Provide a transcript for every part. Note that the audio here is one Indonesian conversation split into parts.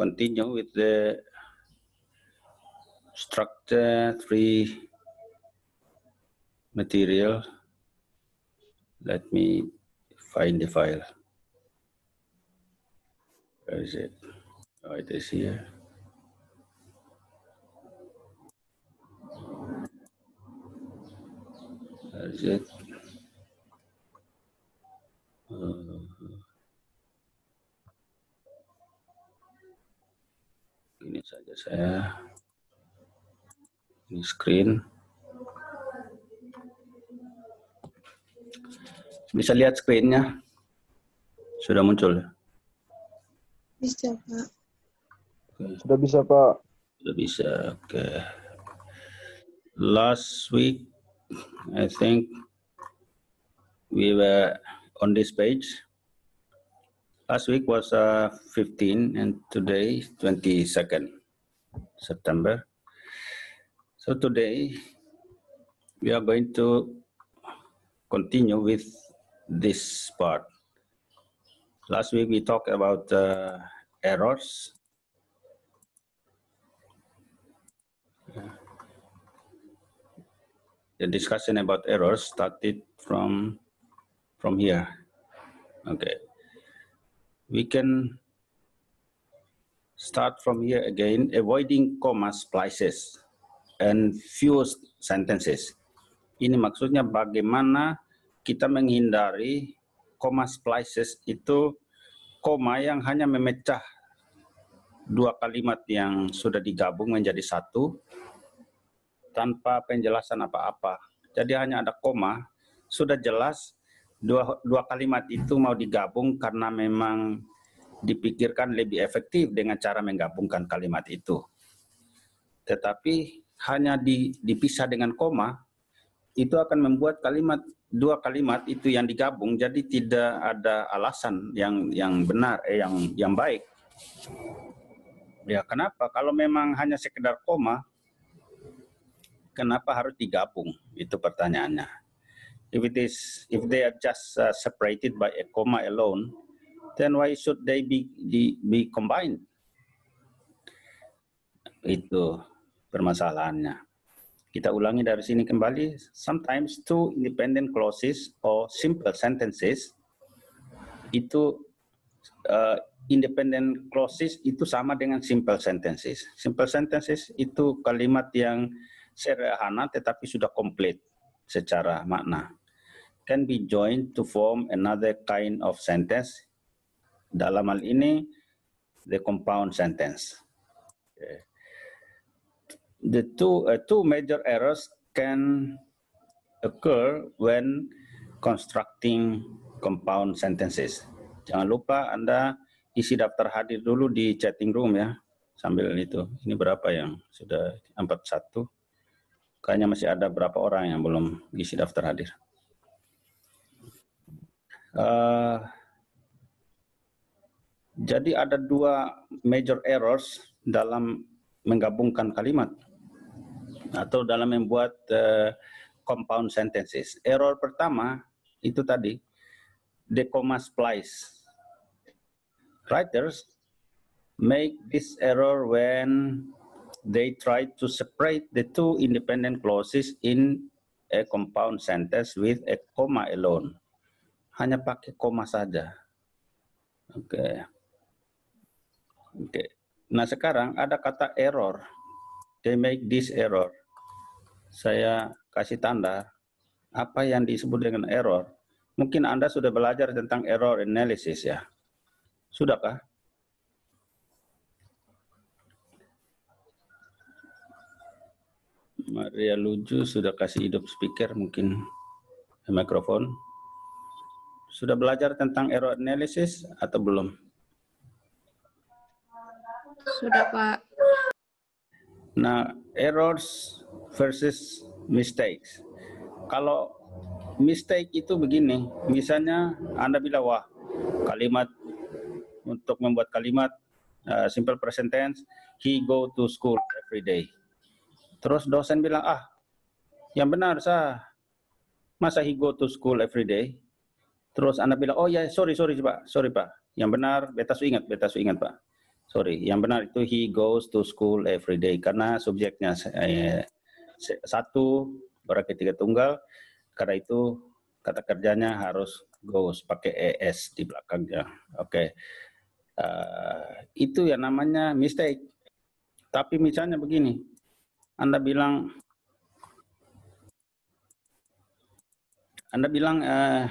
continue with the structure three material. Let me find the file. Where is it? Oh, it is here. Where is it? Uh, ini saja saya. Ini screen. Bisa lihat screen-nya? Sudah muncul? Bisa, Pak. Sudah bisa, Pak. Sudah bisa. Oke. Okay. Last week, I think we were on this page. Last week was uh, 15 and today 22nd September. So today we are going to continue with this part. Last week we talked about uh, errors. The discussion about errors started from from here. Okay. We can start from here again, avoiding comma splices and fused sentences. Ini maksudnya bagaimana kita menghindari koma splices itu koma yang hanya memecah dua kalimat yang sudah digabung menjadi satu tanpa penjelasan apa-apa. Jadi hanya ada koma, sudah jelas dua, dua kalimat itu mau digabung karena memang dipikirkan lebih efektif dengan cara menggabungkan kalimat itu. Tetapi hanya di, dipisah dengan koma, itu akan membuat kalimat dua kalimat itu yang digabung jadi tidak ada alasan yang yang benar eh yang yang baik. Ya, kenapa? Kalau memang hanya sekedar koma kenapa harus digabung? Itu pertanyaannya. If it is if they are just uh, separated by a comma alone, then why should they be be, be combined? Itu permasalahannya. Kita ulangi dari sini kembali. Sometimes two independent clauses or simple sentences itu uh, independent clauses itu sama dengan simple sentences. Simple sentences itu kalimat yang sederhana tetapi sudah komplit secara makna. Can be joined to form another kind of sentence. Dalam hal ini, the compound sentence. The two uh, two major errors can occur when constructing compound sentences. Jangan lupa Anda isi daftar hadir dulu di chatting room ya. Sambil itu. Ini berapa yang sudah 41? Kayaknya masih ada berapa orang yang belum isi daftar hadir. Uh, jadi ada dua major errors dalam menggabungkan kalimat atau dalam membuat uh, compound sentences. Error pertama itu tadi the comma splice. Writers make this error when they try to separate the two independent clauses in a compound sentence with a comma alone. Hanya pakai koma saja. Oke. Okay. Oke. Okay. Nah, sekarang ada kata error. They make this error saya kasih tanda apa yang disebut dengan error. Mungkin Anda sudah belajar tentang error analysis ya. Sudahkah? Maria Luju sudah kasih hidup speaker mungkin mikrofon. Sudah belajar tentang error analysis atau belum? Sudah, Pak. Nah, errors versus mistakes. Kalau mistake itu begini, misalnya Anda bilang, wah kalimat untuk membuat kalimat uh, simple present tense, he go to school every day. Terus dosen bilang, ah yang benar sah, masa he go to school every day? Terus Anda bilang, oh ya sorry, sorry Pak, sorry Pak. Yang benar, beta su ingat, beta su ingat Pak. sorry, yang benar itu he goes to school every day karena subjeknya eh, satu orang ketiga tunggal, karena itu kata kerjanya harus goes pakai es di belakangnya. Oke, okay. uh, itu yang namanya mistake. Tapi misalnya begini, anda bilang anda bilang uh,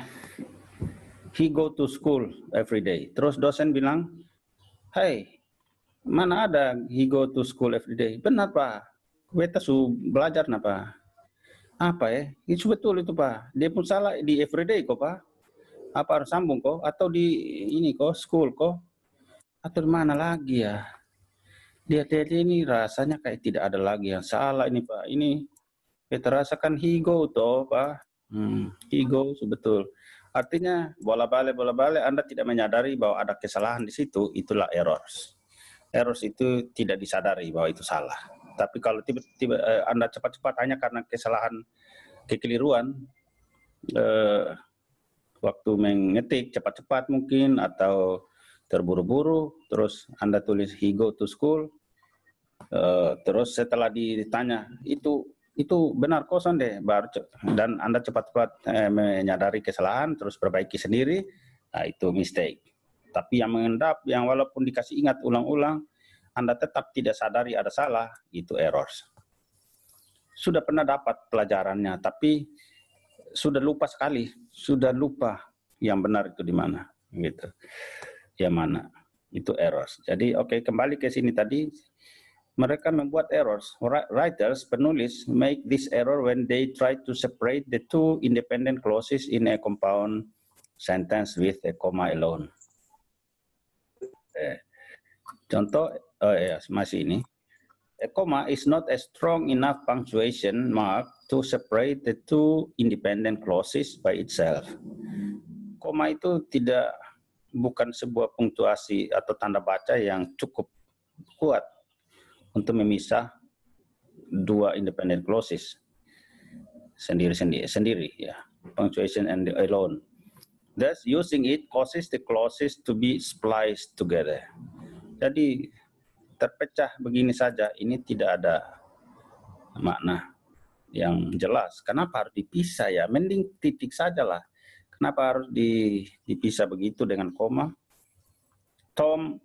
he go to school every day. Terus dosen bilang, hey, mana ada he go to school every day? Benar pak, kita su belajar napa? Apa ya? Itu betul itu pak. Dia pun salah di everyday kok pak. Apa harus sambung kok? Atau di ini kok school kok? Atau di mana lagi ya? Dia dia ini rasanya kayak tidak ada lagi yang salah ini pak. Ini kita rasakan he go toh pak. Hmm, he go betul. Artinya bola balik bola balik Anda tidak menyadari bahwa ada kesalahan di situ, itulah errors. Errors itu tidak disadari bahwa itu salah. Tapi kalau tiba-tiba eh, Anda cepat-cepat hanya karena kesalahan kekeliruan eh, waktu mengetik cepat-cepat mungkin atau terburu-buru terus Anda tulis he go to school eh, terus setelah ditanya itu itu benar kosong deh baru dan anda cepat-cepat eh, menyadari kesalahan terus perbaiki sendiri. Nah itu mistake. Tapi yang mengendap yang walaupun dikasih ingat ulang-ulang anda tetap tidak sadari ada salah itu errors. Sudah pernah dapat pelajarannya tapi sudah lupa sekali. Sudah lupa yang benar itu di mana gitu. Yang mana itu errors. Jadi oke okay, kembali ke sini tadi mereka membuat errors. Writers, penulis, make this error when they try to separate the two independent clauses in a compound sentence with a comma alone. Eh, contoh, oh ya, masih ini. A comma is not a strong enough punctuation mark to separate the two independent clauses by itself. Koma itu tidak bukan sebuah punktuasi atau tanda baca yang cukup kuat untuk memisah dua independent clauses. Sendiri-sendiri sendiri ya. Punctuation and alone. Thus using it causes the clauses to be spliced together. Jadi terpecah begini saja ini tidak ada makna yang jelas. Kenapa harus dipisah ya? Mending titik saja lah. Kenapa harus dipisah begitu dengan koma? Tom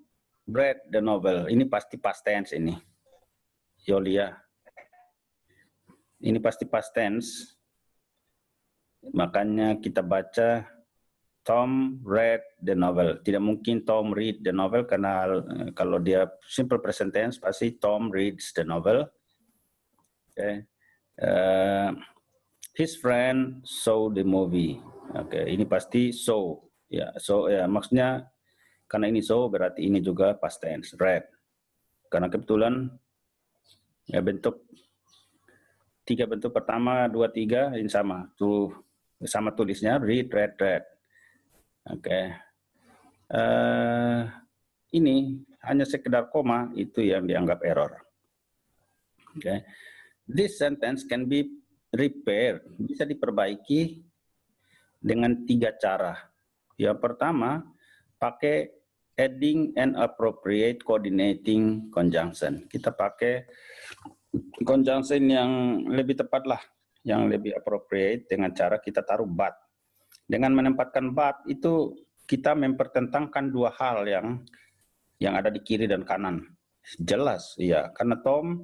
read the novel. Ini pasti past tense ini Yolia. Ini pasti past tense. Makanya kita baca Tom read the novel. Tidak mungkin Tom read the novel karena eh, kalau dia simple present tense pasti Tom reads the novel. Okay. Uh, his friend saw the movie. Oke, okay. ini pasti saw. Ya, so ya maksudnya karena ini saw berarti ini juga past tense read. Karena kebetulan ya bentuk tiga bentuk pertama dua tiga ini sama tuh sama tulisnya read read read oke okay. uh, eh, ini hanya sekedar koma itu yang dianggap error oke okay. this sentence can be repaired bisa diperbaiki dengan tiga cara yang pertama pakai adding an appropriate coordinating conjunction. Kita pakai conjunction yang lebih tepat lah, yang lebih appropriate dengan cara kita taruh but. Dengan menempatkan but itu kita mempertentangkan dua hal yang yang ada di kiri dan kanan. Jelas, ya, karena Tom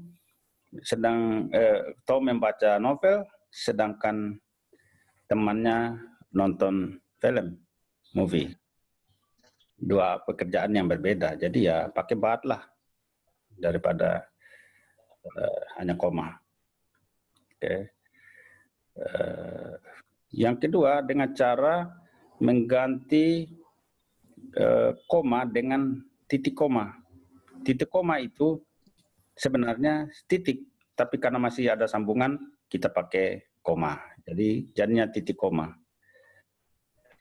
sedang eh, Tom membaca novel, sedangkan temannya nonton film, movie dua pekerjaan yang berbeda. Jadi ya pakai bat lah daripada uh, hanya koma. Okay. Uh, eh, yang kedua dengan cara mengganti uh, koma dengan titik koma. Titik koma itu sebenarnya titik, tapi karena masih ada sambungan kita pakai koma. Jadi jadinya titik koma.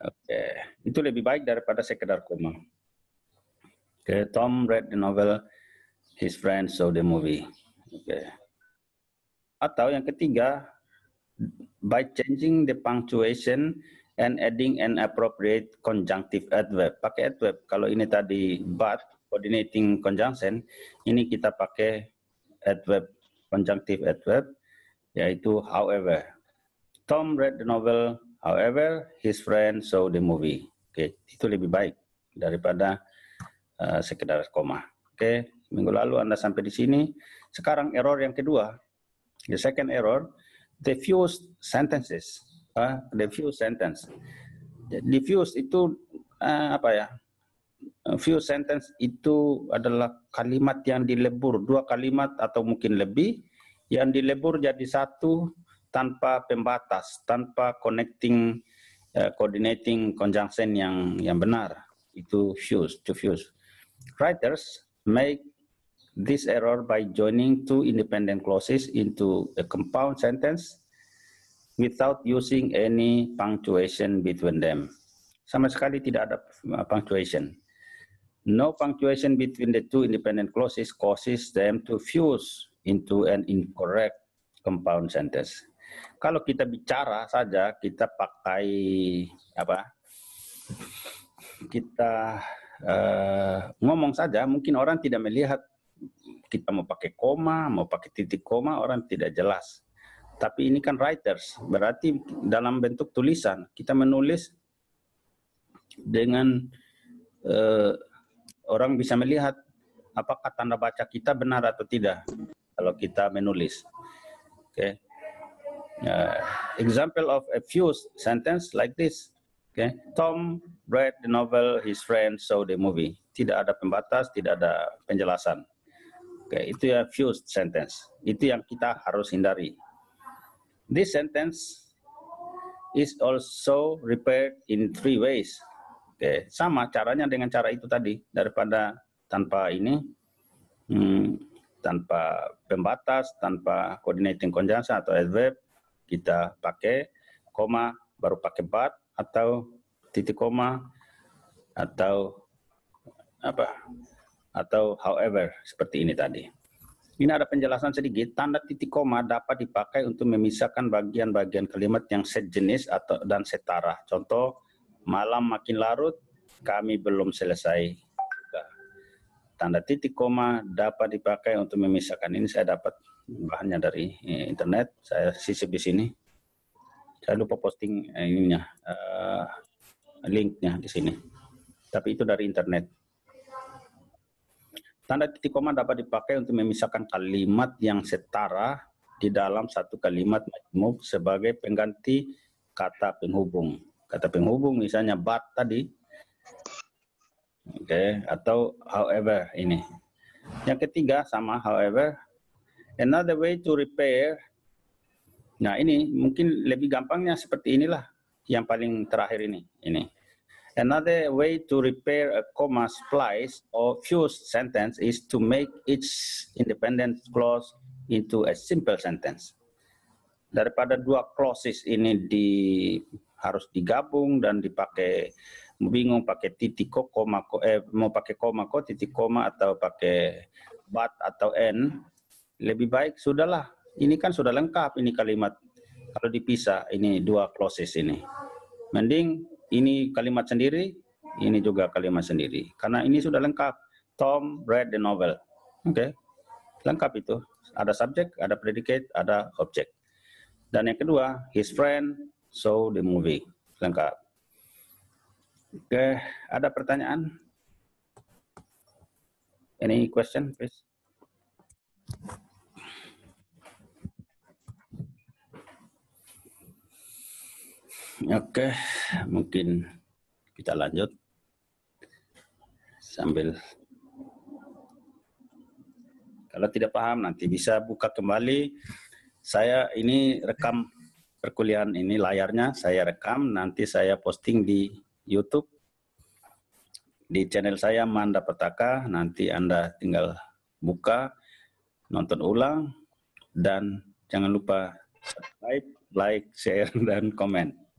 Oke, itu lebih baik daripada sekedar koma. Oke. Tom read the novel, his friends saw the movie. Oke. Atau yang ketiga, by changing the punctuation and adding an appropriate conjunctive adverb. Pakai adverb. Kalau ini tadi but, coordinating conjunction, ini kita pakai adverb, conjunctive adverb, yaitu however. Tom read the novel, however, his friend saw the movie. Oke, itu lebih baik daripada uh, sekedar koma. Oke, minggu lalu Anda sampai di sini. Sekarang error yang kedua, the second error, diffuse sentences. Uh, diffuse sentence. Diffuse itu uh, apa ya? Few sentence itu adalah kalimat yang dilebur, dua kalimat atau mungkin lebih, yang dilebur jadi satu tanpa pembatas, tanpa connecting, uh, coordinating conjunction yang yang benar. Itu fuse, to fuse. Writers make this error by joining two independent clauses into a compound sentence without using any punctuation between them. Sama sekali tidak ada uh, punctuation. No punctuation between the two independent clauses causes them to fuse into an incorrect compound sentence. Kalau kita bicara saja, kita pakai apa? Kita uh, ngomong saja, mungkin orang tidak melihat kita mau pakai koma, mau pakai titik koma, orang tidak jelas. Tapi ini kan writers, berarti dalam bentuk tulisan kita menulis dengan uh, orang bisa melihat apakah tanda baca kita benar atau tidak kalau kita menulis. Oke. Okay. Uh, example of a few sentence like this. Okay. Tom read the novel, his friend saw the movie. Tidak ada pembatas, tidak ada penjelasan. Okay. itu ya fused sentence. Itu yang kita harus hindari. This sentence is also repaired in three ways. Oke, sama caranya dengan cara itu tadi daripada tanpa ini, hmm, tanpa pembatas, tanpa coordinating conjunction atau adverb, kita pakai koma baru pakai but atau titik koma atau apa atau however seperti ini tadi. Ini ada penjelasan sedikit, tanda titik koma dapat dipakai untuk memisahkan bagian-bagian kalimat yang sejenis atau dan setara. Contoh, malam makin larut, kami belum selesai. Tanda titik koma dapat dipakai untuk memisahkan. Ini saya dapat bahannya dari eh, internet, saya sisip di sini. Saya lupa posting eh, ininya, uh, linknya di sini. Tapi itu dari internet. Tanda titik koma dapat dipakai untuk memisahkan kalimat yang setara di dalam satu kalimat majmuk sebagai pengganti kata penghubung. Kata penghubung misalnya but tadi. Oke, okay. atau however ini. Yang ketiga sama however. Another way to repair. Nah, ini mungkin lebih gampangnya seperti inilah yang paling terakhir ini. Ini Another way to repair a comma splice or fused sentence is to make each independent clause into a simple sentence. Daripada dua clauses ini di harus digabung dan dipakai bingung pakai titik koma eh, mau pakai koma kok titik koma atau pakai but atau n lebih baik sudahlah ini kan sudah lengkap ini kalimat kalau dipisah ini dua clauses ini mending ini kalimat sendiri, ini juga kalimat sendiri. Karena ini sudah lengkap. Tom read the novel. Oke, okay. lengkap itu. Ada subjek, ada predicate, ada objek. Dan yang kedua, his friend saw the movie. Lengkap. Oke, okay. ada pertanyaan? Any question, please? Oke, mungkin kita lanjut sambil kalau tidak paham nanti bisa buka kembali. Saya ini rekam perkuliahan ini layarnya saya rekam nanti saya posting di YouTube di channel saya Manda Petaka nanti Anda tinggal buka nonton ulang dan jangan lupa subscribe, like, share dan komen.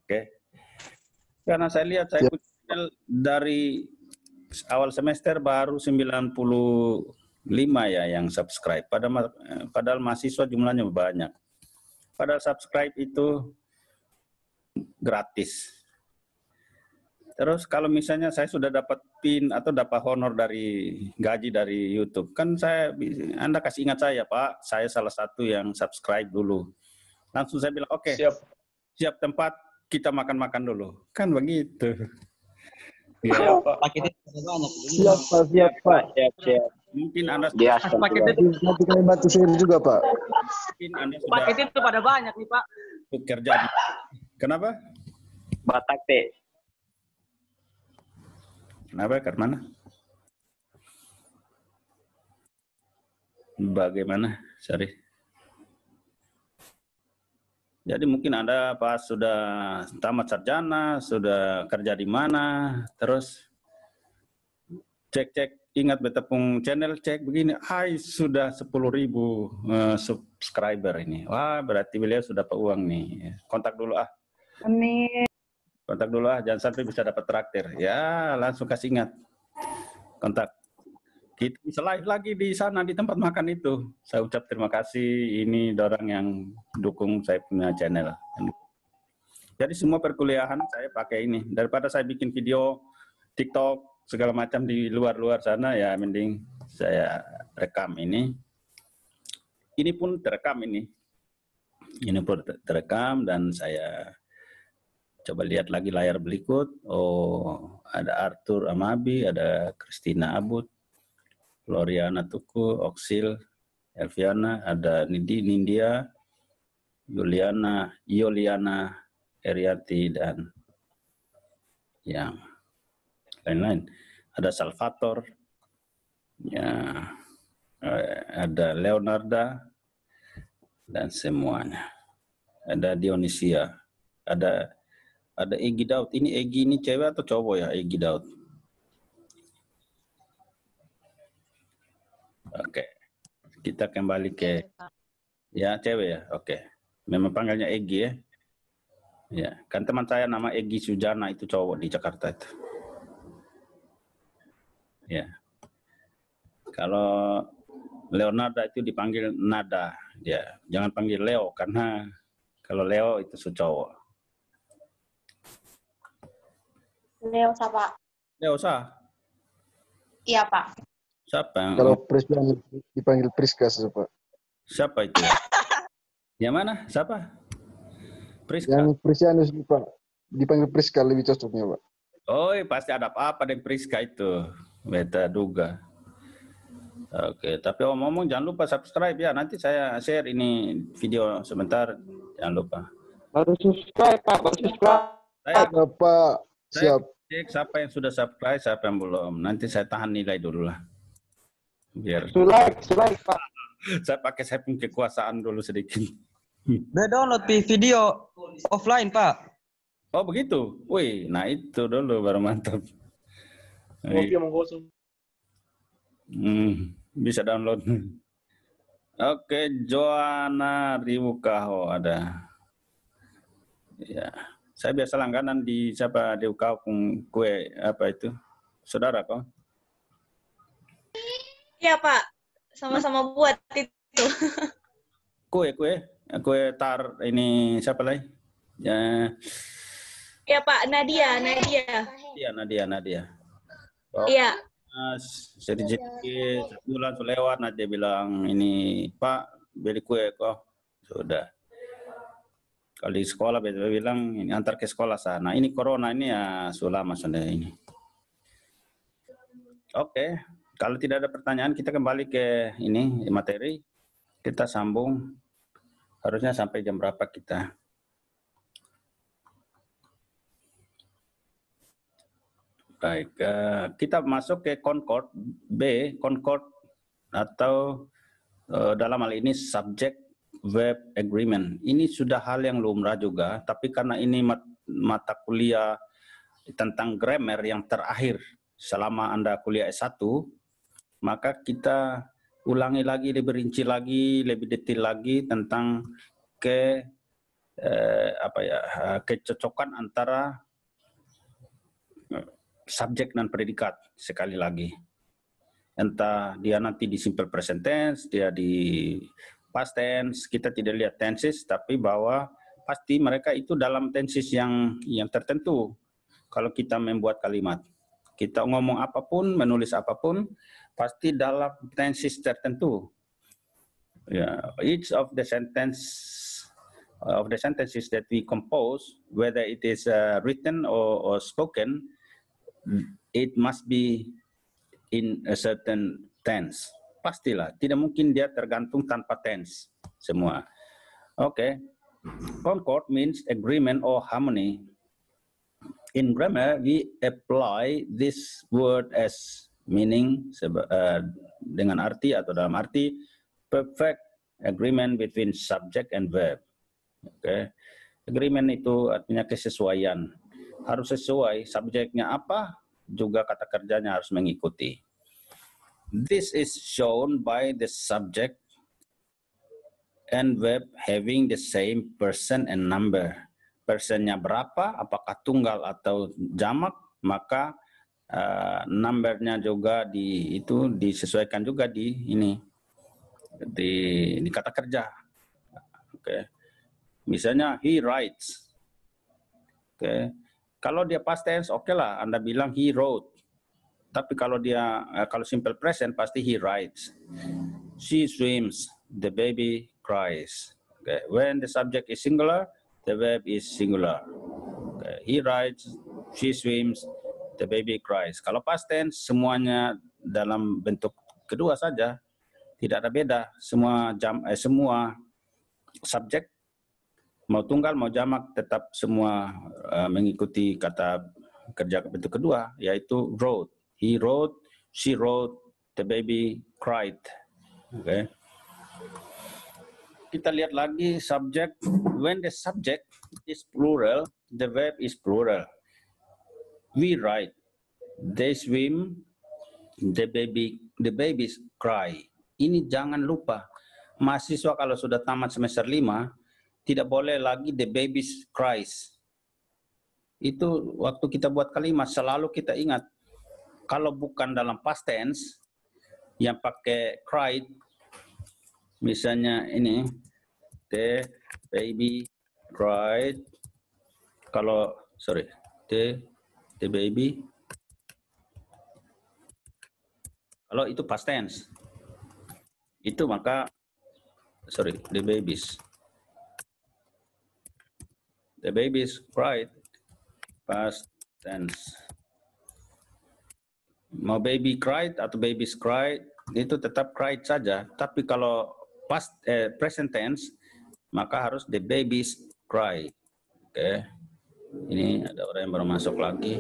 Karena saya lihat saya ya. dari awal semester baru 95 ya yang subscribe. Padahal, padahal mahasiswa jumlahnya banyak. Padahal subscribe itu gratis. Terus kalau misalnya saya sudah dapat pin atau dapat honor dari gaji dari YouTube, kan saya Anda kasih ingat saya, Pak, saya salah satu yang subscribe dulu. Langsung saya bilang, oke, Siap. siap tempat, kita makan-makan dulu. Kan begitu. Ya, Pak. paket itu ada banyak. Siap, Pak. Siap, Pak. Siap, siap. mungkin Anda Dia paket itu Nanti kami bantu share juga, Pak. mungkin Anda sudah paket itu pada banyak nih Pak. bekerja di Kenapa? Batak teh. Kenapa? Ke mana? Bagaimana? Sorry. Jadi mungkin Anda pas sudah tamat sarjana, sudah kerja di mana, terus cek-cek ingat betepung channel cek begini, hai sudah 10.000 ribu eh, subscriber ini. Wah berarti beliau sudah dapat uang nih. Kontak dulu ah. Amin. kontak dulu ah jangan sampai bisa dapat traktir ya langsung kasih ingat kontak bisa live lagi di sana di tempat makan itu. Saya ucap terima kasih. Ini dorang yang dukung saya punya channel. Jadi semua perkuliahan saya pakai ini. Daripada saya bikin video TikTok segala macam di luar-luar sana ya mending saya rekam ini. Ini pun terekam ini. Ini pun terekam dan saya Coba lihat lagi layar berikut. Oh, ada Arthur Amabi, ada Christina Abud, Floriana Tuku, Oksil, Elviana, ada Nindi Nindia, Yuliana, Yoliana, Eriati, dan yang lain-lain. Ada Salvator, ya, eh, ada Leonarda, dan semuanya. Ada Dionisia, ada ada Egi Daud. Ini Egi ini cewek atau cowok ya Egi Daud? Oke. Kita kembali ke ya cewek ya. Oke. Memang panggilnya Egi ya. Ya, kan teman saya nama Egi Sujana itu cowok di Jakarta itu. Ya. Kalau Leonardo itu dipanggil Nada, ya. Jangan panggil Leo karena kalau Leo itu su cowok. Leo siapa? Leo sah. Iya, Pak. Siapa? yang- Kalau Priska dipanggil Priska, Pak. Siapa itu? yang mana? Siapa? Priska. Yang Prisianus, Pak. Dipanggil Priska lebih cocoknya, Pak. Oh, pasti ada apa-apa dengan Priska itu. Beta duga. Oke, tapi omong-omong jangan lupa subscribe ya. Nanti saya share ini video sebentar. Jangan lupa. Baru subscribe Pak, baru subscribe. Saya Ya, Pak. Siap. cek siapa yang sudah subscribe, siapa yang belum. Nanti saya tahan nilai dulu lah. Biar Su like, su like Pak. saya pakai saya punya kekuasaan dulu sedikit. Udah download video offline Pak. Oh begitu? Wih, nah itu dulu baru mantap. Hmm, bisa download. Oke, Joanna Riwukaho ada. Ya, saya biasa langganan di siapa di Ukau kue apa itu? Saudara kok? Iya, Pak. Sama-sama buat itu. Kue kue kue tar ini siapa lagi? Ya, Iya, Pak. Nadia, Nadia. Nadia Nadia Nadia. Iya. Mas, sedikit sebulan sudah lewat, nah dia bilang ini Pak beli kue kok sudah. Kalau di sekolah dia bilang ini antar ke sekolah sana. Ini corona ini ya lama sudah ini. Oke, kalau tidak ada pertanyaan kita kembali ke ini materi. Kita sambung. Harusnya sampai jam berapa kita? Baik, eh, kita masuk ke Concord B, Concord atau eh, dalam hal ini subject web agreement. Ini sudah hal yang lumrah juga, tapi karena ini mat- mata kuliah tentang grammar yang terakhir selama Anda kuliah S1, maka kita ulangi lagi, lebih rinci lagi, lebih detail lagi tentang ke eh, apa ya eh, kecocokan antara subjek dan predikat sekali lagi. Entah dia nanti di simple present tense, dia di past tense, kita tidak lihat tenses, tapi bahwa pasti mereka itu dalam tenses yang yang tertentu. kalau kita membuat kalimat. Kita ngomong apa pun, menulis apa pun, pasti dalam tenses tertentu. Yeah, each of the sentence of the sentences that we compose, whether it is uh, written or, or spoken, it must be in a certain tense. Pastilah, tidak mungkin dia tergantung tanpa tense semua. Oke, okay. concord means agreement or harmony. In grammar, we apply this word as meaning uh, dengan arti atau dalam arti perfect agreement between subject and verb. Oke. Okay. Agreement itu artinya kesesuaian. Harus sesuai subjeknya apa, juga kata kerjanya harus mengikuti. This is shown by the subject and verb having the same person and number. Personnya berapa, apakah tunggal atau jamak, maka uh, numbernya juga di itu disesuaikan juga di ini di, di kata kerja. Oke. Okay. Misalnya he writes. Oke. Okay. Kalau dia past tense oke okay lah Anda bilang he wrote. Tapi kalau dia uh, kalau simple present pasti he writes. She swims, the baby cries. Okay. When the subject is singular, the verb is singular. Okay. He writes, she swims, the baby cries. Kalau past tense semuanya dalam bentuk kedua saja, tidak ada beda. Semua jam eh, semua subjek mau tunggal mau jamak tetap semua uh, mengikuti kata kerja bentuk kedua yaitu wrote. He wrote, she wrote, the baby cried. Oke. Okay. Kita lihat lagi subjek. When the subject is plural, the verb is plural. We write, they swim, the baby, the babies cry. Ini jangan lupa. Mahasiswa kalau sudah tamat semester 5, tidak boleh lagi the babies cries. Itu waktu kita buat kalimat, selalu kita ingat. Kalau bukan dalam past tense, yang pakai cried, misalnya ini, the baby cried, kalau, sorry, the, baby, kalau itu past tense, itu maka sorry the babies the babies cried past tense. Mau baby cried atau babies cried itu tetap cried saja. Tapi kalau past eh, present tense maka harus the babies cry. Oke. okay. Ini ada orang yang baru masuk lagi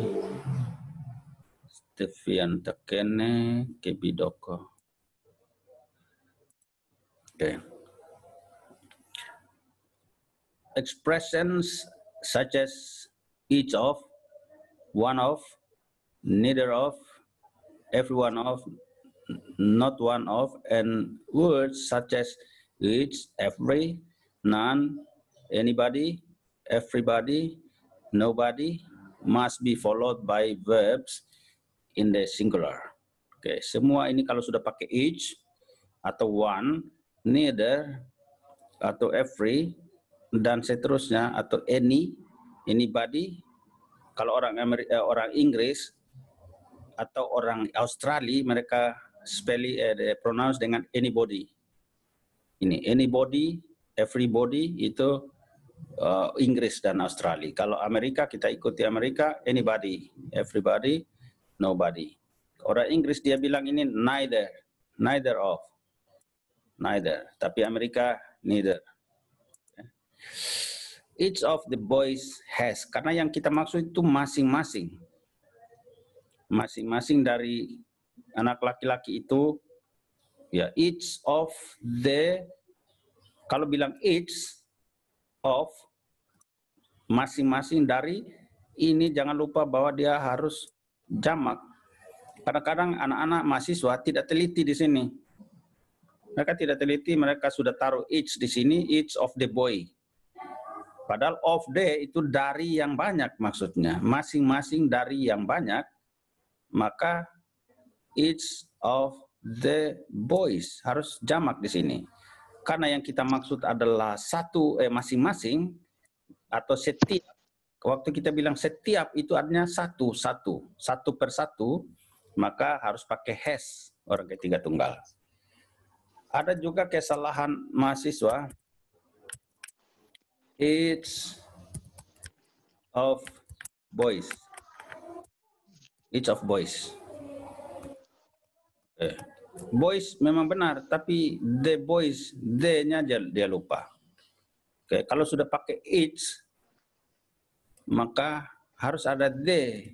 Stevian Tekene Kebidoko Okay. Expressions such as each of, one of, neither of, every one of, not one of, and words such as each, every, none, anybody, everybody, nobody must be followed by verbs in the singular. Oke, okay. semua ini kalau sudah pakai each atau one, neither atau every dan seterusnya atau any anybody kalau orang Amerika, eh, orang Inggris atau orang Australia mereka spell eh, pronounce dengan anybody ini anybody everybody itu uh, Inggris dan Australia kalau Amerika kita ikuti Amerika anybody everybody nobody orang Inggris dia bilang ini neither neither of neither. Tapi Amerika neither. Each of the boys has. Karena yang kita maksud itu masing-masing. Masing-masing dari anak laki-laki itu ya each of the kalau bilang each of masing-masing dari ini jangan lupa bahwa dia harus jamak. Kadang-kadang anak-anak mahasiswa tidak teliti di sini mereka tidak teliti, mereka sudah taruh each di sini, each of the boy. Padahal of the itu dari yang banyak maksudnya. Masing-masing dari yang banyak, maka each of the boys harus jamak di sini. Karena yang kita maksud adalah satu eh masing-masing atau setiap waktu kita bilang setiap itu artinya satu, satu, satu per satu, maka harus pakai has orang ketiga tunggal. Ada juga kesalahan mahasiswa. It's of boys. Each of boys. Eh, boys memang benar, tapi the boys, the-nya dia, dia lupa. Oke, kalau sudah pakai each, maka harus ada the.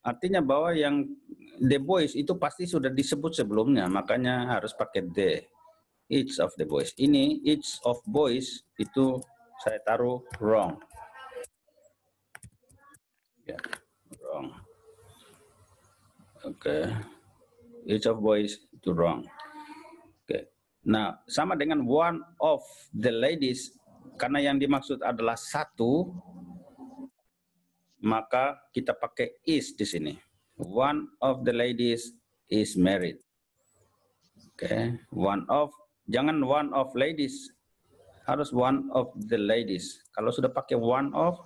Artinya bahwa yang the boys itu pasti sudah disebut sebelumnya, makanya harus pakai the. Each of the boys. Ini each of boys itu saya taruh wrong. Ya, wrong. Oke. Okay. Each of boys itu wrong. Okay. Nah, sama dengan one of the ladies karena yang dimaksud adalah satu maka kita pakai is di sini. One of the ladies is married. Oke, okay. one of jangan one of ladies. Harus one of the ladies. Kalau sudah pakai one of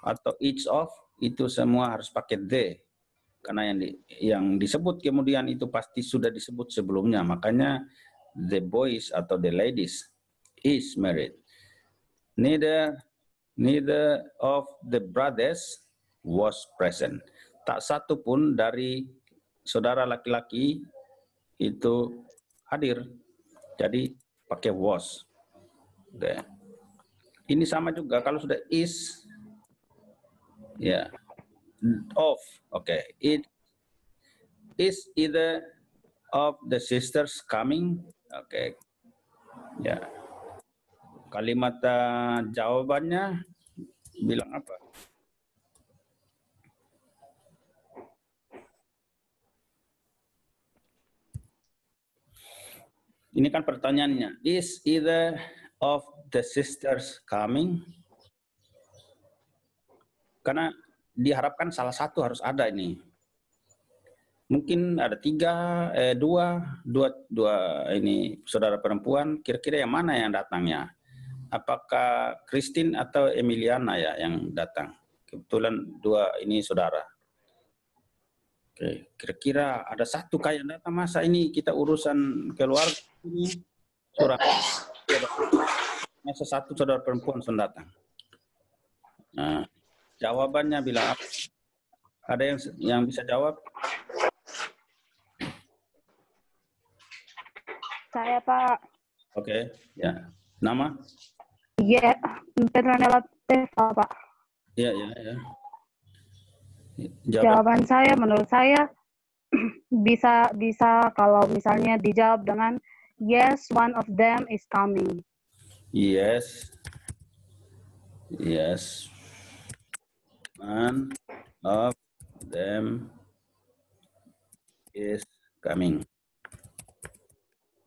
atau each of itu semua harus pakai the. Karena yang di, yang disebut kemudian itu pasti sudah disebut sebelumnya. Makanya the boys atau the ladies is married. Neither neither of the brothers was present tak satu pun dari saudara laki-laki itu hadir. Jadi pakai was. Oke. Ini sama juga kalau sudah is ya yeah. Of. Oke. Okay. It is either of the sisters coming. Okay. Ya. Yeah. Kalimat uh, jawabannya bilang apa? Ini kan pertanyaannya, is either of the sisters coming? Karena diharapkan salah satu harus ada ini. Mungkin ada tiga, eh, dua, dua, dua ini saudara perempuan. Kira-kira yang mana yang datangnya? Apakah Christine atau Emiliana ya yang datang? Kebetulan dua ini saudara. Oke, kira-kira ada satu kayak datang masa ini kita urusan keluarga ini surat masa satu saudara perempuan sudah datang. Nah, jawabannya bila apa? Ada yang yang bisa jawab? Saya Pak. Oke, ya. Nama? Iya, Petronella Teva Pak. Iya, iya, iya. Jawaban. Jawaban saya menurut saya bisa bisa kalau misalnya dijawab dengan yes one of them is coming. Yes. Yes. One of them is coming.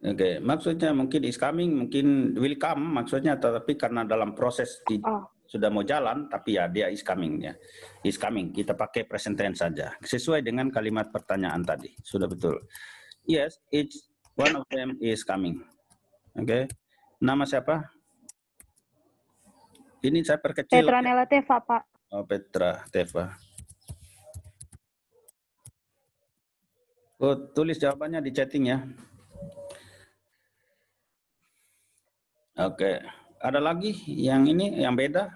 Oke, okay. maksudnya mungkin is coming, mungkin will come maksudnya, tetapi karena dalam proses di, oh sudah mau jalan, tapi ya dia is coming ya. Is coming. Kita pakai present tense saja. Sesuai dengan kalimat pertanyaan tadi. Sudah betul. Yes, it's one of them is coming. Oke. Okay. Nama siapa? Ini saya perkecil. Petra Nela Teva, Pak. Oh, Petra Teva. Oh, tulis jawabannya di chatting ya. Oke. Okay. Ada lagi yang ini yang beda?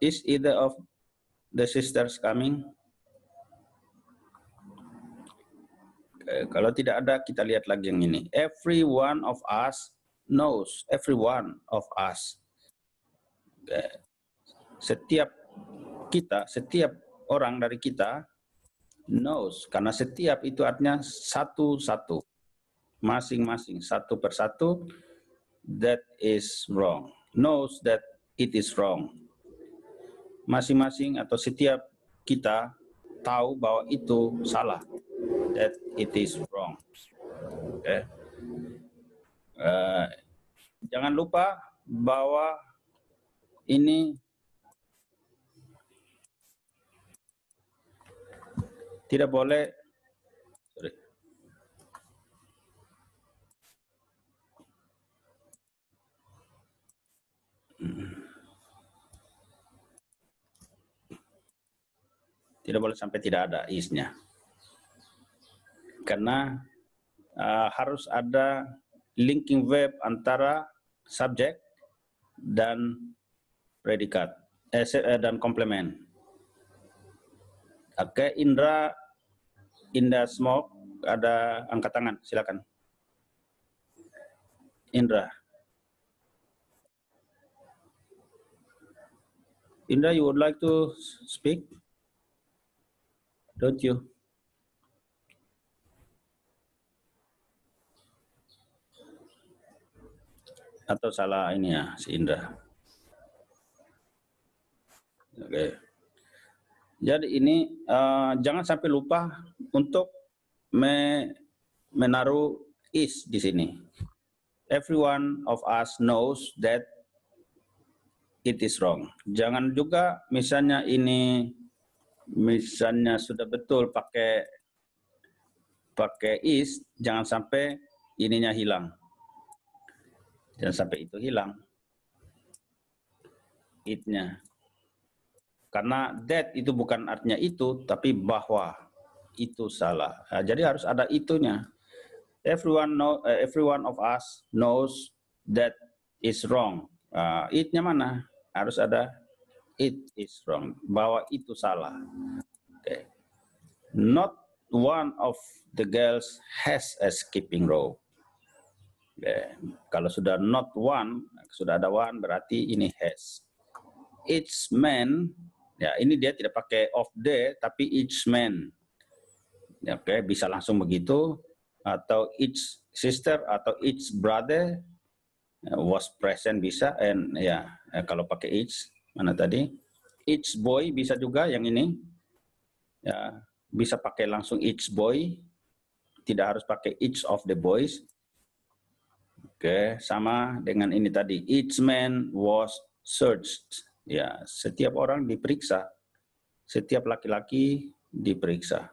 Is either of the sisters coming? Okay, kalau tidak ada, kita lihat lagi yang ini. Every one of us knows. Every one of us. Okay. Setiap kita, setiap orang dari kita knows. Karena setiap itu artinya satu-satu. Masing-masing, satu persatu. That is wrong. Knows that it is wrong masing-masing atau setiap kita tahu bahwa itu salah, that it is wrong. Okay. Uh, jangan lupa bahwa ini Tidak boleh. Tidak boleh sampai tidak ada isnya. Karena uh, harus ada linking web antara subjek dan predikat eh, eh dan komplement. Oke, Indra Indah Smoke ada angkat tangan, silakan. Indra. Indra, you would like to speak? Don't you? Atau salah ini ya, si Indra. Oke. Okay. Jadi ini uh, jangan sampai lupa untuk me menaruh is di sini. Everyone of us knows that it is wrong. Jangan juga misalnya ini misalnya sudah betul pakai pakai is, jangan sampai ininya hilang. Jangan sampai itu hilang. Itnya. Karena that itu bukan artinya itu, tapi bahwa itu salah. Nah, jadi harus ada itunya. Everyone know, uh, everyone of us knows that is wrong. Uh, itnya mana? Harus ada it is wrong. Bahwa itu salah. Okay. Not one of the girls has a skipping rope. Okay. Kalau sudah not one, sudah ada one berarti ini has. Each man, ya ini dia tidak pakai of the, tapi each man. Ya, Oke, okay, bisa langsung begitu. Atau each sister atau each brother. Uh, was present bisa and ya yeah, kalau pakai each mana tadi? Each boy bisa juga yang ini. Ya bisa pakai langsung each boy. Tidak harus pakai each of the boys. Oke okay, sama dengan ini tadi. Each man was searched ya setiap orang diperiksa setiap laki-laki diperiksa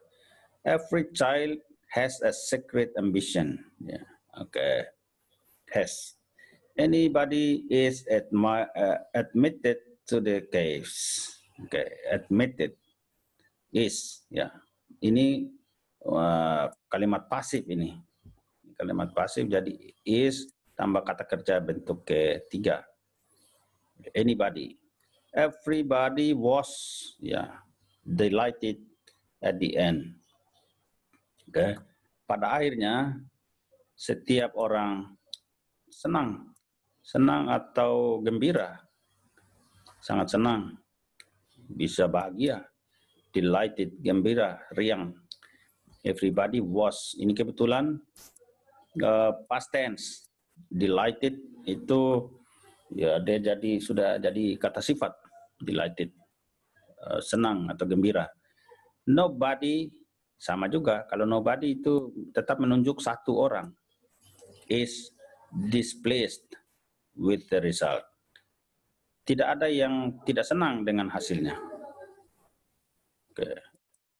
every child has a secret ambition. Yeah. Okay. Has. Anybody is admi uh, admitted to the caves. Okay. Admitted is. Ya. Yeah. Ini uh, kalimat pasif ini. Kalimat pasif jadi is tambah kata kerja bentuk ketiga. Anybody. Everybody was yeah, delighted at the end. Okay. Pada akhirnya setiap orang senang, senang atau gembira, sangat senang, bisa bahagia, delighted, gembira, riang. Everybody was. Ini kebetulan uh, past tense. Delighted itu ya dia jadi sudah jadi kata sifat delighted uh, senang atau gembira nobody sama juga kalau nobody itu tetap menunjuk satu orang is displeased with the result. Tidak ada yang tidak senang dengan hasilnya. Okay.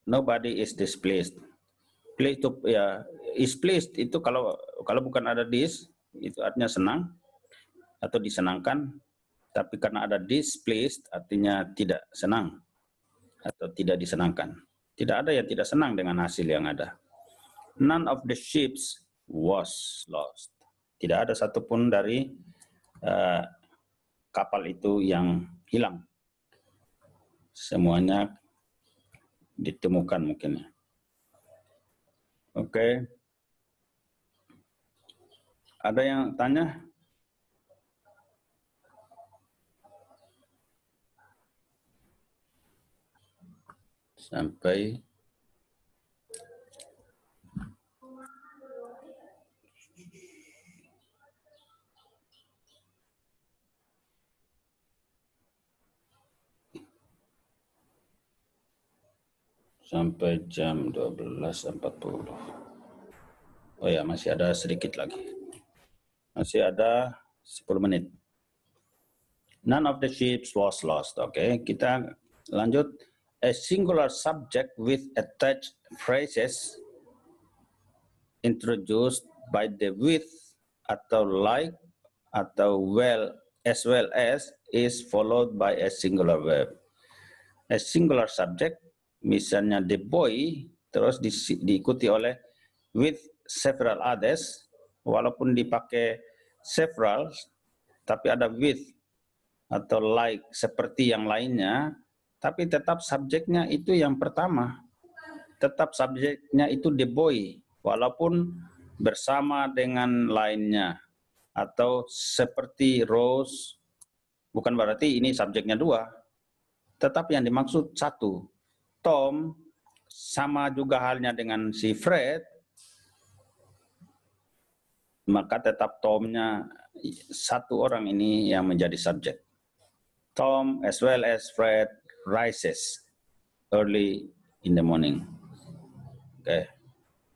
Nobody is displeased. Pleased itu ya is pleased itu kalau kalau bukan ada this itu artinya senang atau disenangkan tapi karena ada displeased artinya tidak senang atau tidak disenangkan. Tidak ada yang tidak senang dengan hasil yang ada. None of the ships was lost. Tidak ada satupun dari uh, kapal itu yang hilang. Semuanya ditemukan mungkin. Oke. Okay. Ada yang tanya? Sampai sampai jam 12.40. Oh ya, masih ada sedikit lagi. Masih ada 10 menit. None of the ships was lost. Oke, okay, kita lanjut a singular subject with attached phrases introduced by the with atau like atau well as well as is followed by a singular verb. A singular subject misalnya the boy, terus di, diikuti oleh with several others, walaupun dipakai several, tapi ada with atau like seperti yang lainnya, tapi tetap subjeknya itu yang pertama. Tetap subjeknya itu the boy, walaupun bersama dengan lainnya. Atau seperti Rose, bukan berarti ini subjeknya dua, tetap yang dimaksud satu. Tom, sama juga halnya dengan si Fred, maka tetap Tomnya satu orang ini yang menjadi subjek. Tom as well as Fred rises early in the morning. Okay.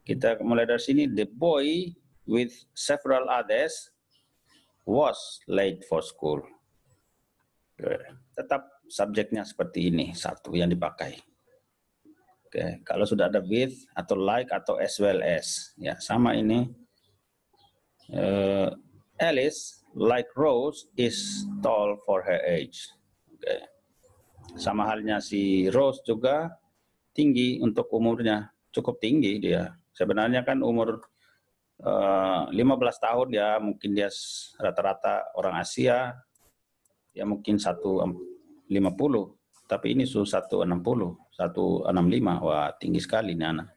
Kita mulai dari sini. The boy with several others was late for school. Okay. Tetap subjeknya seperti ini, satu yang dipakai. Oke, okay. kalau sudah ada with atau like atau as well as, ya sama ini. Uh, Alice, like Rose, is tall for her age. Oke. Okay. Sama halnya si Rose juga tinggi untuk umurnya, cukup tinggi dia. Sebenarnya kan umur uh, eh, 15 tahun ya, mungkin dia rata-rata orang Asia, ya mungkin 150, tapi ini su 160, 165, wah tinggi sekali ini anak.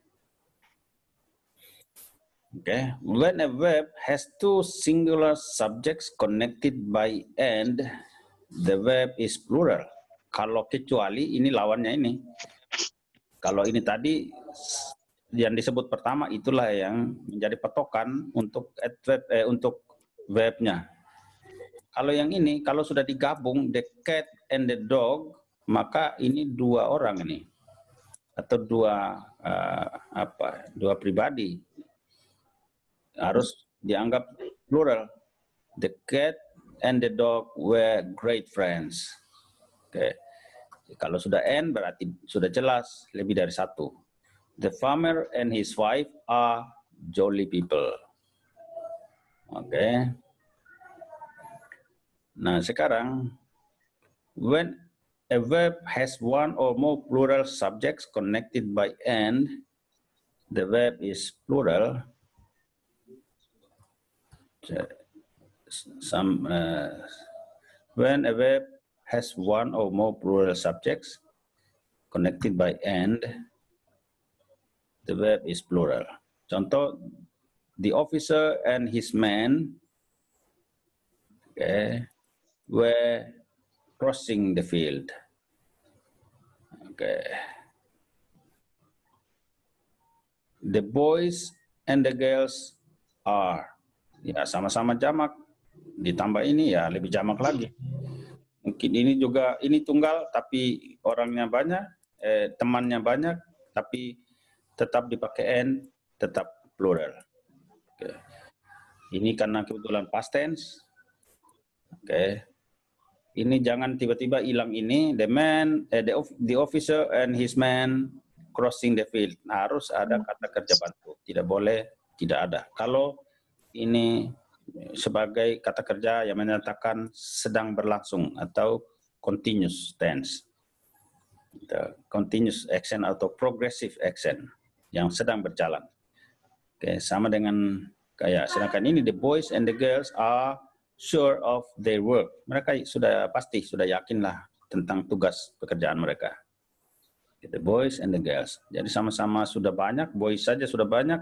Okay, when a verb has two singular subjects connected by and, the verb is plural. Kalau kecuali ini lawannya ini. Kalau ini tadi yang disebut pertama itulah yang menjadi patokan untuk adverb eh, untuk verbnya. Kalau yang ini kalau sudah digabung the cat and the dog maka ini dua orang ini atau dua uh, apa dua pribadi harus dianggap plural. The cat and the dog were great friends. Oke. Okay. Kalau sudah n berarti sudah jelas lebih dari satu. The farmer and his wife are jolly people. Oke. Okay. Nah, sekarang when a verb has one or more plural subjects connected by and, the verb is plural some uh, when a verb has one or more plural subjects connected by and, the verb is plural. Contoh, the officer and his men okay, were crossing the field. Okay. The boys and the girls are ya sama-sama jamak ditambah ini ya lebih jamak lagi mungkin ini juga ini tunggal tapi orangnya banyak eh, temannya banyak tapi tetap dipakai n tetap plural. Oke. ini karena kebetulan past tense. Oke. Ini jangan tiba-tiba hilang ini the man eh, the, the officer and his man crossing the field. Nah, harus ada kata kerja bantu. Tidak boleh tidak ada. Kalau ini sebagai kata kerja yang menyatakan sedang berlangsung atau continuous tense. The continuous action atau progressive action yang sedang berjalan. Oke, sama dengan kayak sedangkan ini the boys and the girls are sure of their work. Mereka sudah pasti sudah yakinlah tentang tugas pekerjaan mereka. The boys and the girls. Jadi sama-sama sudah banyak, boys saja sudah banyak,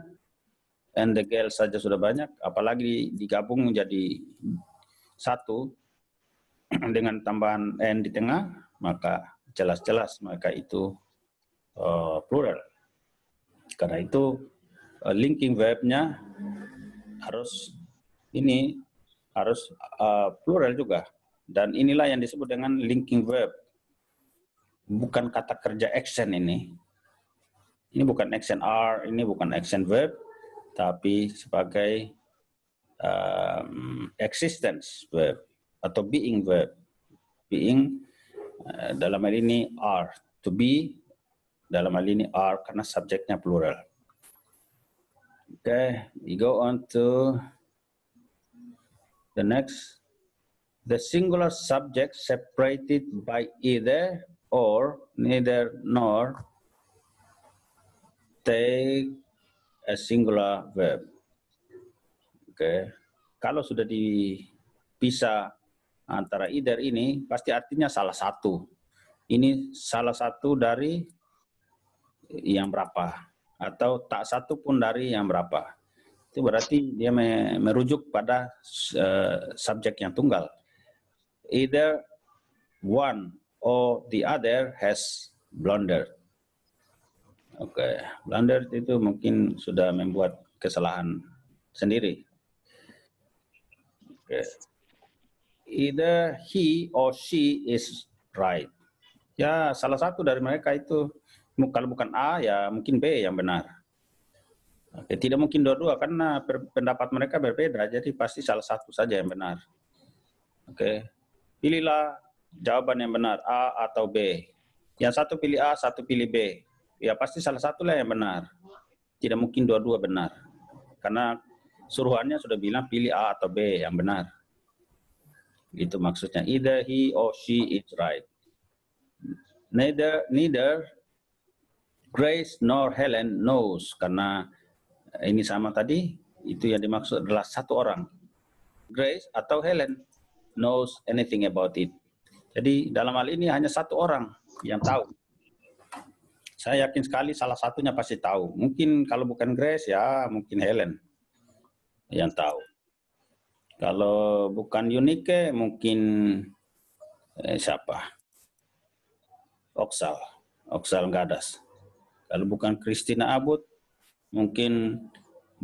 and the girls saja sudah banyak, apalagi digabung menjadi satu dengan tambahan n di tengah, maka jelas-jelas mereka itu uh, plural. Karena itu uh, linking verbnya harus ini harus uh, plural juga. Dan inilah yang disebut dengan linking verb. Bukan kata kerja action ini. Ini bukan action R, ini bukan action verb, tapi sebagai um, existence verb atau being verb. Being uh, dalam hal ini are. To be dalam hal ini are karena subjeknya plural. Okay, we go on to the next. The singular subject separated by either or, neither nor, take a singular verb. Oke. Kalau sudah dipisah antara either ini, pasti artinya salah satu. Ini salah satu dari yang berapa. Atau tak satu pun dari yang berapa. Itu berarti dia merujuk pada uh, subjek yang tunggal. Either one or the other has blundered. Oke, okay. blunder itu mungkin sudah membuat kesalahan sendiri. Oke. Okay. Either he or she is right. Ya, salah satu dari mereka itu kalau bukan A ya mungkin B yang benar. Oke, tidak mungkin dua-dua karena pendapat mereka berbeda, jadi pasti salah satu saja yang benar. Oke, pilihlah jawaban yang benar A atau B. Yang satu pilih A, satu pilih B ya pasti salah satu lah yang benar. Tidak mungkin dua-dua benar. Karena suruhannya sudah bilang pilih A atau B yang benar. Itu maksudnya. Either he or she is right. Neither, neither Grace nor Helen knows. Karena ini sama tadi, itu yang dimaksud adalah satu orang. Grace atau Helen knows anything about it. Jadi dalam hal ini hanya satu orang yang tahu saya yakin sekali salah satunya pasti tahu. Mungkin kalau bukan Grace ya mungkin Helen yang tahu. Kalau bukan Unike mungkin eh, siapa? Oksal, Oksal Gadas. Kalau bukan Christina Abud mungkin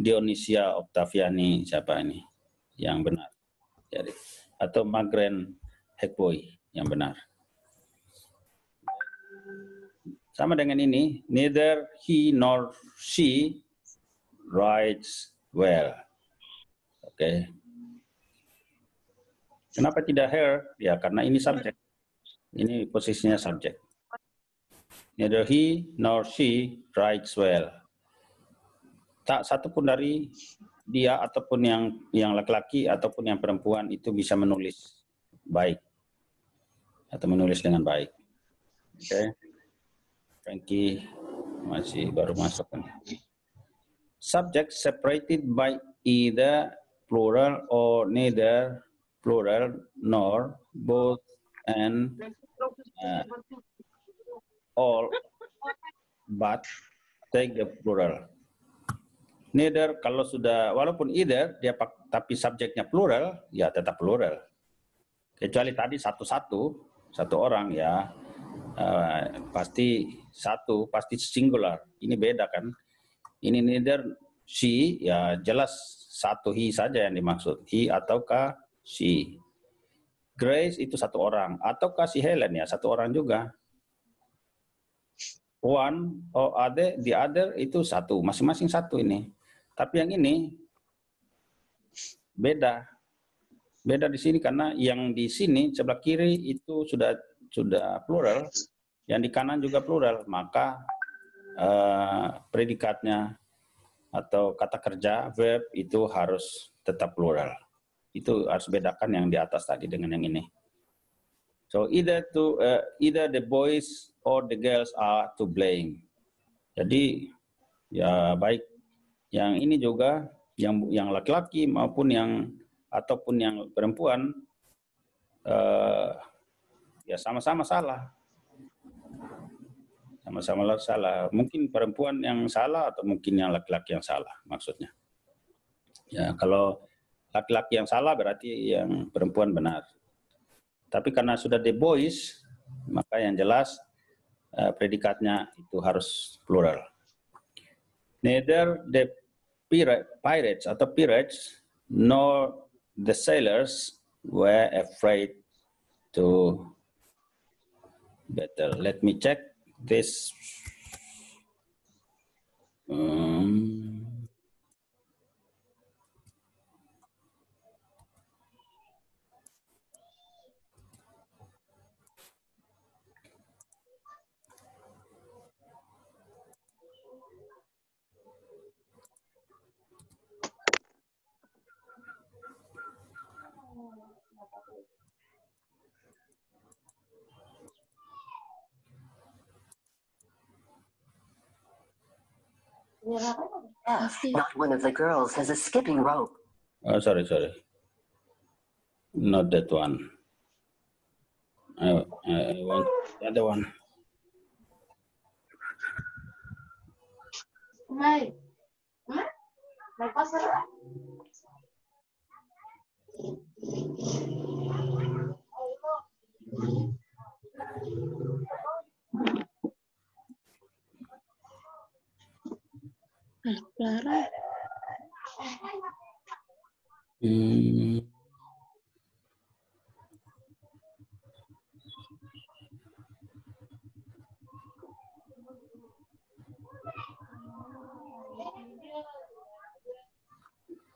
Dionisia Octaviani siapa ini yang benar. Jadi atau Magren Hekboy yang benar. Sama dengan ini, neither he nor she writes well. Oke. Okay. Kenapa tidak her? Ya, karena ini subjek. Ini posisinya subjek. Neither he nor she writes well. Tak satu pun dari dia ataupun yang yang laki-laki ataupun yang perempuan itu bisa menulis baik atau menulis dengan baik. Oke. Okay. Frankie masih baru masuk kan. Subject separated by either plural or neither plural nor both and uh, all but take the plural. Neither kalau sudah walaupun either dia tapi subjeknya plural ya tetap plural. Kecuali tadi satu-satu satu orang ya uh, pasti satu, pasti singular. Ini beda kan. Ini neither she, ya jelas satu he saja yang dimaksud. He ataukah she. Grace itu satu orang. Ataukah si Helen ya, satu orang juga. One or other, the other itu satu. Masing-masing satu ini. Tapi yang ini beda. Beda di sini karena yang di sini sebelah kiri itu sudah sudah plural, yang di kanan juga plural, maka uh, predikatnya atau kata kerja verb itu harus tetap plural. Itu harus bedakan yang di atas tadi dengan yang ini. So either to uh, either the boys or the girls are to blame. Jadi ya baik yang ini juga yang yang laki-laki maupun yang ataupun yang perempuan uh, ya sama-sama salah. Sama-sama salah. Mungkin perempuan yang salah atau mungkin yang laki-laki yang salah maksudnya. Ya, kalau laki-laki yang salah berarti yang perempuan benar. Tapi karena sudah the boys, maka yang jelas uh, predikatnya itu harus plural. Neither the pirates atau pirates nor the sailors were afraid to better. Let me check this. Um, F. Not one of the girls has a skipping rope. Oh, sorry, sorry. Not that one. I, I I want the other one. Hmm.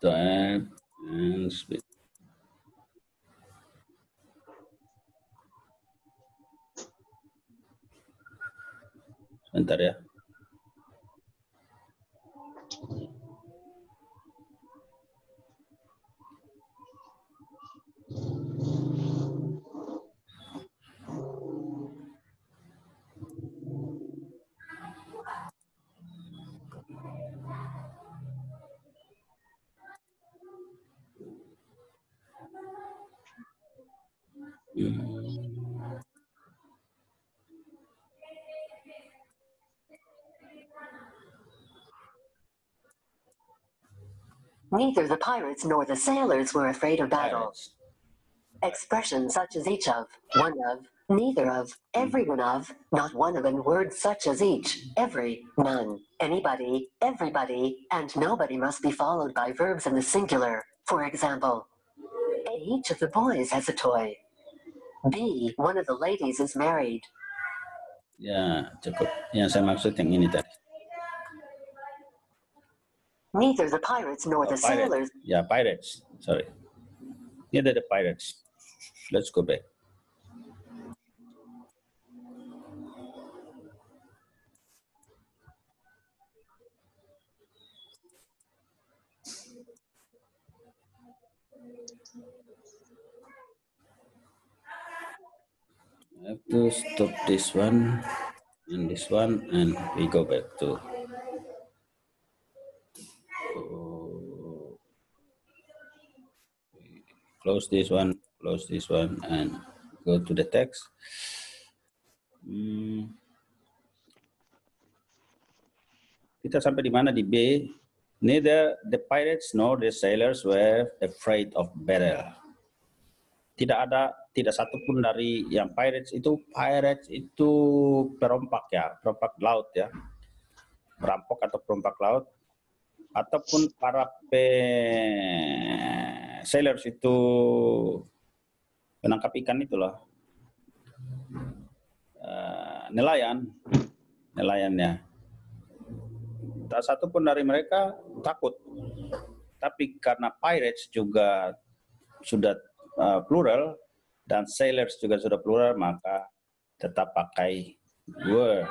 Type and speak. Sebentar ya. Neither the pirates nor the sailors were afraid of battle. Expressions such as each of, one of, neither of, every one of, not one of, and words such as each, every, none, anybody, everybody, and nobody must be followed by verbs in the singular. For example, each of the boys has a toy. B, one of the ladies is married. Ya, cukup. Yang saya maksud yang ini tadi. Neither the pirates nor the sailors Yeah, pirates. Sorry. Ada the pirates. Let's go back. I have to stop this one and this one and we go back to close this one, close this one, and go to the text. Hmm. Kita sampai di mana di B? Neither the pirates nor the sailors were afraid of battle. Tidak ada, tidak satupun dari yang pirates itu, pirates itu perompak ya, perompak laut ya, perampok atau perompak laut, ataupun para pe sailors itu penangkap ikan itulah. Eh, nelayan. Nelayannya. Tak satu pun dari mereka takut. Tapi karena pirates juga sudah eh, plural dan sailors juga sudah plural maka tetap pakai were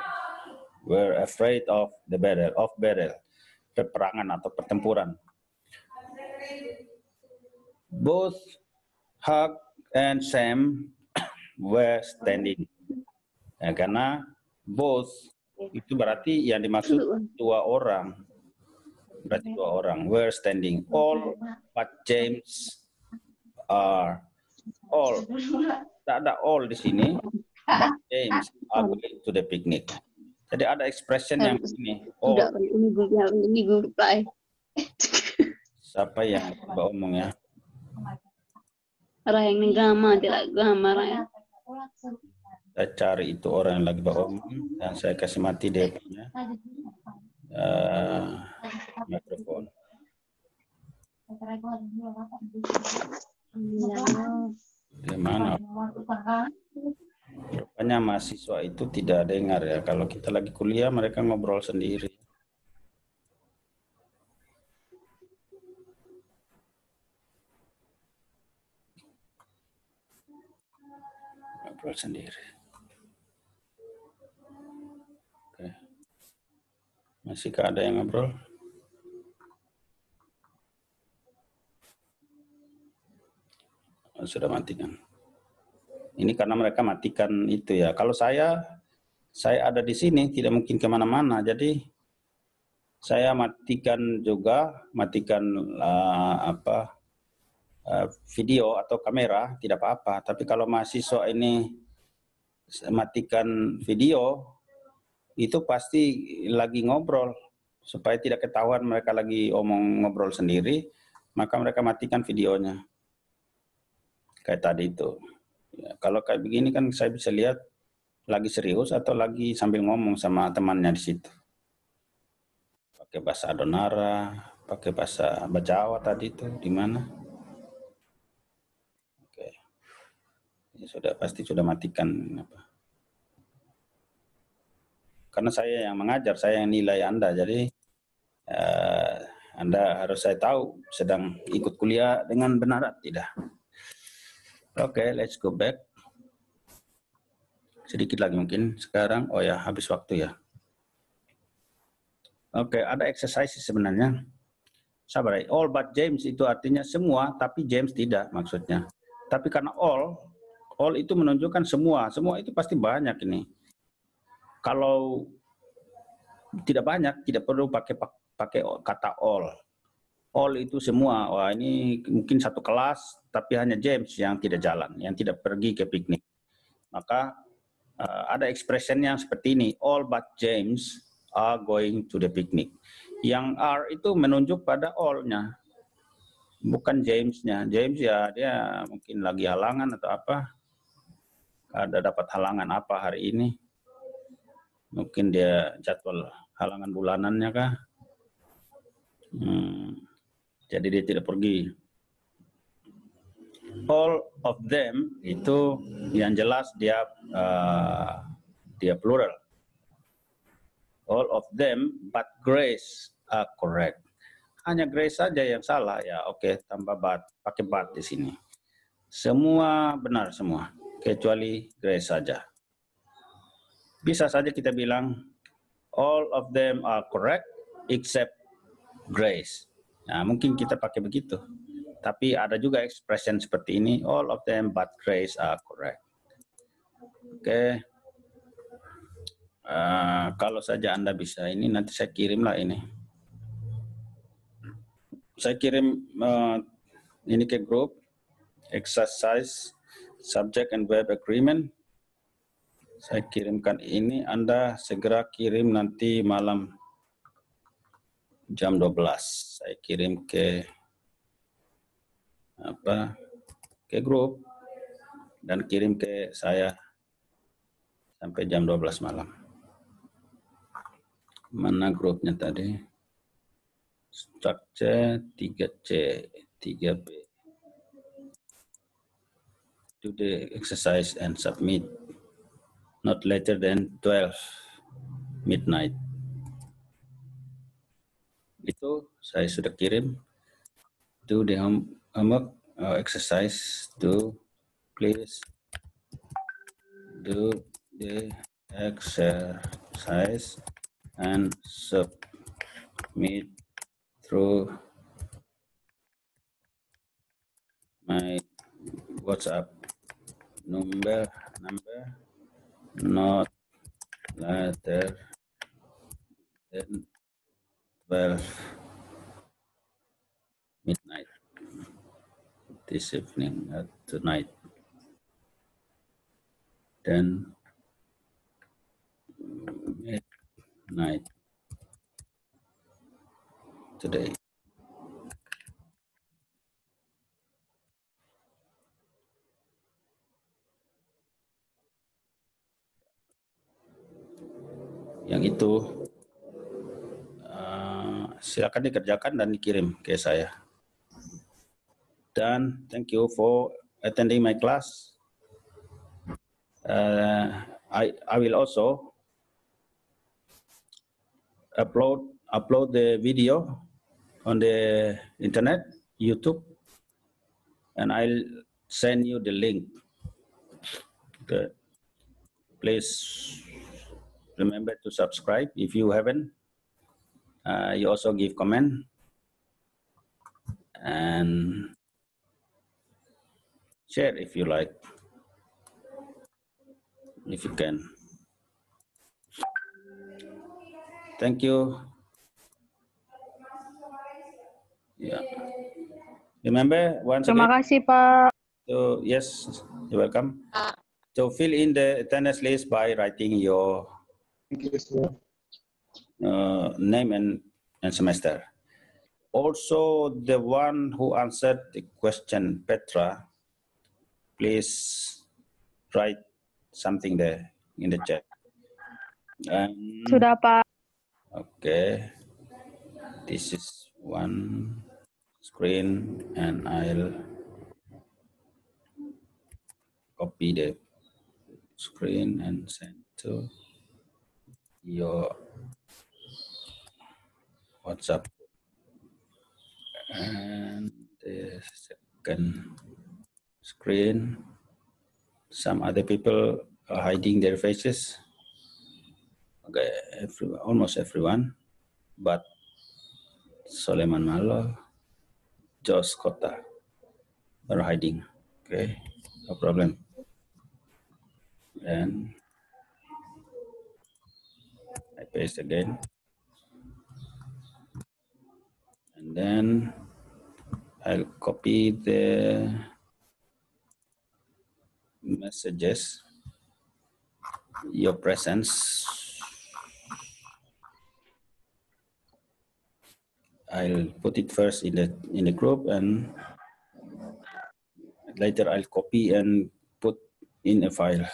were afraid of the battle of battle peperangan atau pertempuran both Huck and Sam were standing. Ya, karena both itu berarti yang dimaksud dua orang. Berarti dua orang were standing. All but James are all. Tidak ada all di sini. But James are going to the picnic. Jadi ada expression yang ini. Reply. Siapa yang coba omong ya? Arah yang gama tidak gama ya. Saya cari itu orang yang lagi bohong dan saya kasih mati dia punya eh, mikrofon. Di mana? Rupanya mahasiswa itu tidak dengar ya. Kalau kita lagi kuliah mereka ngobrol sendiri. Ngobrol sendiri. Oke. Masihkah ada yang ngobrol? Sudah matikan. Ini karena mereka matikan itu ya. Kalau saya, saya ada di sini tidak mungkin ke mana-mana. Jadi saya matikan juga, matikan uh, apa uh, video atau kamera tidak apa-apa. Tapi kalau mahasiswa ini matikan video, itu pasti lagi ngobrol supaya tidak ketahuan mereka lagi omong ngobrol sendiri, maka mereka matikan videonya. Kayak tadi itu. Ya, kalau kayak begini kan saya bisa lihat lagi serius atau lagi sambil ngomong sama temannya di situ pakai bahasa Adonara, pakai bahasa Bajawa tadi itu di mana? Oke. Ya sudah pasti sudah matikan apa. Karena saya yang mengajar, saya yang nilai Anda, jadi uh, Anda harus saya tahu sedang ikut kuliah dengan benar tidak. Oke, okay, let's go back. Sedikit lagi mungkin sekarang. Oh ya, habis waktu ya. Oke, okay, ada exercise sebenarnya. Sabar ya. All but James itu artinya semua, tapi James tidak maksudnya. Tapi karena all, all itu menunjukkan semua. Semua itu pasti banyak ini. Kalau tidak banyak, tidak perlu pakai pakai kata all. All itu semua. Wah ini mungkin satu kelas, tapi hanya James yang tidak jalan, yang tidak pergi ke piknik. Maka uh, ada expression yang seperti ini. All but James are going to the picnic. Yang are itu menunjuk pada all-nya, bukan James-nya. James ya dia mungkin lagi halangan atau apa. Ada dapat halangan apa hari ini? Mungkin dia jadwal halangan bulanannya kah? Hmm, jadi dia tidak pergi. All of them itu yang jelas dia uh, dia plural all of them but grace are correct. Hanya grace saja yang salah ya. Oke, tambah but, pakai but di sini. Semua benar semua, kecuali grace saja. Bisa saja kita bilang all of them are correct except grace. Nah, mungkin kita pakai begitu. Tapi ada juga expression seperti ini, all of them but grace are correct. Oke. Okay. Uh, kalau saja Anda bisa ini, nanti saya kirimlah ini. Saya kirim uh, ini ke grup, exercise, subject and verb agreement. Saya kirimkan ini, Anda segera kirim nanti malam jam 12. Saya kirim ke apa ke grup dan kirim ke saya sampai jam 12 malam. Mana grupnya tadi? Structure 3C 3B do the exercise and submit. Not later than 12 midnight itu saya sudah kirim do the homework uh, exercise to please do the exercise and submit through my WhatsApp number number not later than 12 midnight. This evening uh, tonight. Then night today. Yang itu silakan dikerjakan dan dikirim ke saya. Dan thank you for attending my class. Uh, I I will also upload upload the video on the internet, YouTube, and I'll send you the link. Okay. Please remember to subscribe if you haven't. Uh, you also give comment and share if you like, if you can. Thank you. Yeah. Remember once Terima again. kasih Pak. So yes, you're welcome. So fill in the attendance list by writing your Thank you, sir. Uh, name and, and semester. Also, the one who answered the question, Petra, please write something there in the chat. And, Sudah Pak. okay, this is one screen, and I'll copy the screen and send to your WhatsApp. And the second screen, some other people are hiding their faces. Okay, every, almost everyone, but Soleman Malo, Jos Kota are hiding. Okay, no problem. And I paste again. And then I'll copy the messages, your presence. I'll put it first in the in the group and later I'll copy and put in a file.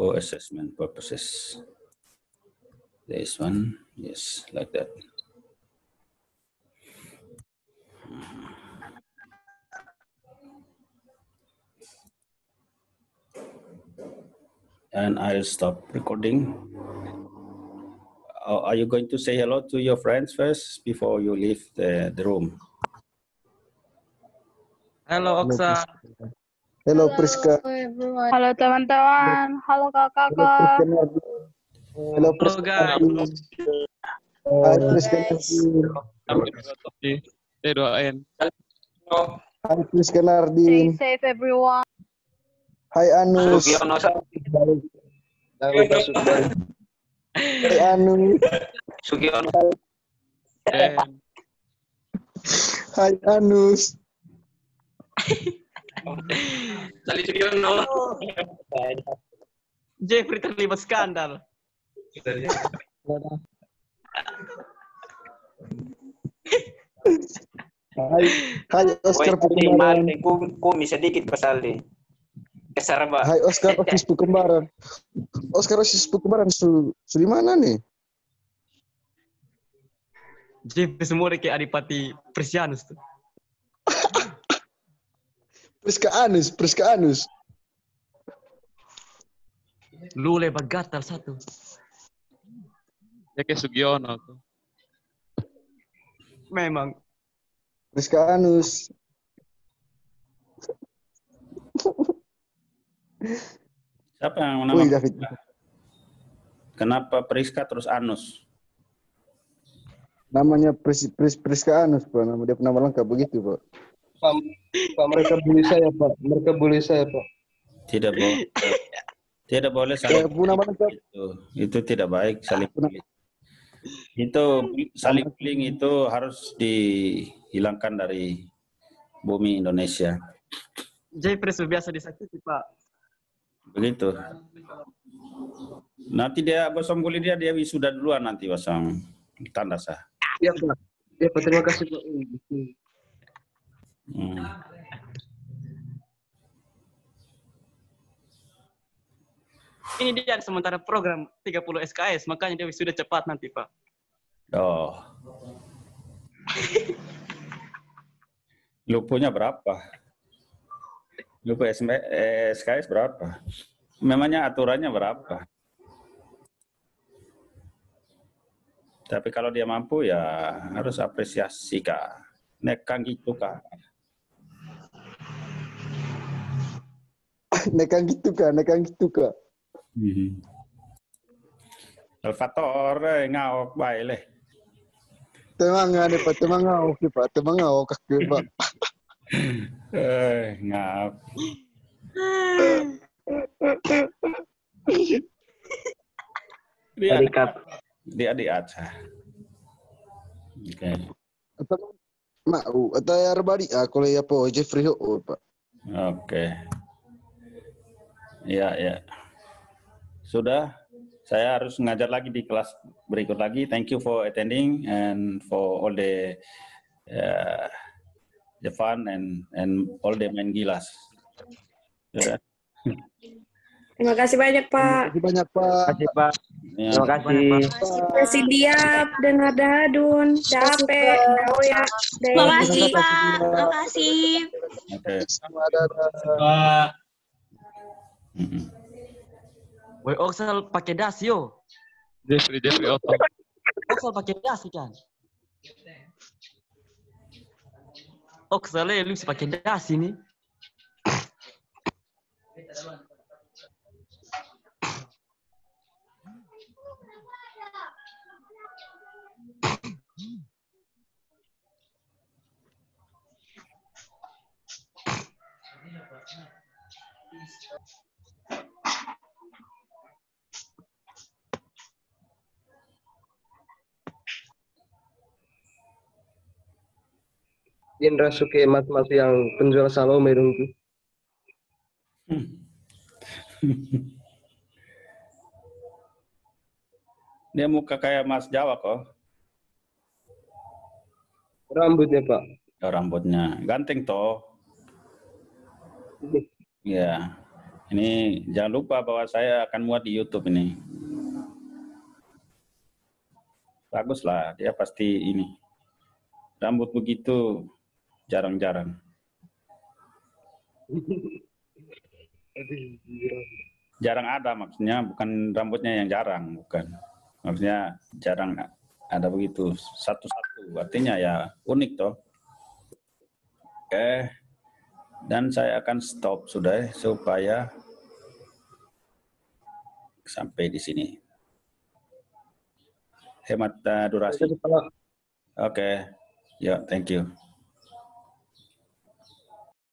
For assessment purposes. This one, yes, like that. And I'll stop recording. Uh, Are you going to say hello to your friends first before you leave the, the room? Hello, Oksa. Hello, Priska. Halo teman-teman. Halo kakak-kakak. Hello, Halo Priska. Hai, Priska. Saya doain. Hai, Priska Stay Nardin. safe everyone. Hai, Anus. Hai, Anus. Eh, Hai, Anus. Jeffrey terlibat skandal. Hai, hai Oscar Pekembaran. Kumi sedikit pasali. Kesar ba? Hai Oscar Osis Pekembaran. Oscar Osis Pekembaran su, su di mana nih? Jeffrey semua kayak Adipati Presianus tuh. Priska Anus, Priska Anus. Lu lebar gatal satu. Ya kayak Sugiono tuh. Memang. Priska Anus. Siapa yang Wih? David. Kenapa Priska terus Anus? Namanya Pris, Pris, Priska Anus, Pak. Nama dia nama lengkap begitu, Pak. Pak, Pak, mereka bully saya, Pak. Mereka bully saya, Pak. Tidak boleh. Tidak boleh Ya, saling Bu, nama lengkap. itu. Itu tidak baik saling bullying. Itu saling bullying itu harus dihilangkan dari bumi Indonesia. Jeffrey sudah biasa disakiti, Pak. Begitu. Nanti dia bosong bully dia dia wisuda duluan nanti bosong tanda sah. Iya, Pak. Iya, Pak. Terima kasih, Pak. Hmm. Ini dia sementara program 30 SKS, makanya dia sudah cepat nanti, Pak. Oh. Lu punya berapa? Lu punya SMB eh, SKS berapa? Memangnya aturannya berapa? Tapi kalau dia mampu ya harus apresiasi kak. Nekang gitu kak. Nekang gitu, Kak. Nekang gitu, Kak. Salvatore ngawak baik leh. Temanga nih, Pak. Temanga, oke, Pak. Temanga, oke, Pak. Eh, ngap. Kap. dia adik aja. Oke. Atau mau atau ya rebadi ah kalau ya po Jeffrey ho pak. Oke. Ya, ya. Sudah, saya harus ngajar lagi di kelas berikut lagi. Thank you for attending and for all the uh, the fun and and all the main gilas. Ya. Terima kasih banyak Pak. Terima kasih banyak pak. Terima kasih Pak. Ya. Terima kasih. Kasih Diap dan Harda Hadun. Capek. Oh ya. Terima kasih, Pak. Terima kasih. Oke. Sama ada Pak. Mm-mm. Woi, Oksal pakai das yo. Jeffrey, Jeffrey Otto. Oksal pakai das kan? Oksal eh, lu pakai das ini. Indra suke mas-mas yang penjual Salome dong tuh. Dia muka kayak Mas Jawa kok. Rambutnya Pak. Ya, rambutnya ganteng toh. Ya. Ini jangan lupa bahwa saya akan muat di YouTube ini. Bagus lah, dia pasti ini. Rambut begitu jarang-jarang. Jarang ada maksudnya, bukan rambutnya yang jarang, bukan. Maksudnya jarang ada begitu satu-satu. Artinya ya unik toh. Oke. Dan saya akan stop sudah ya, supaya sampai di sini. Hemat uh, durasi. Oke. Ya, thank you.